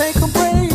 take a break.